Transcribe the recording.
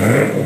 Aye.